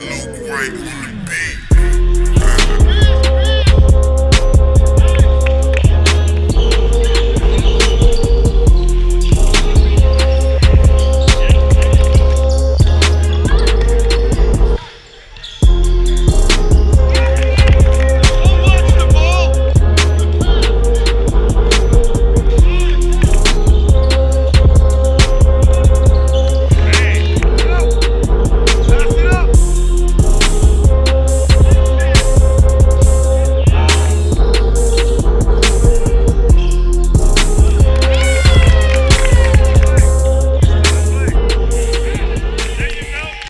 Luke White Willie B.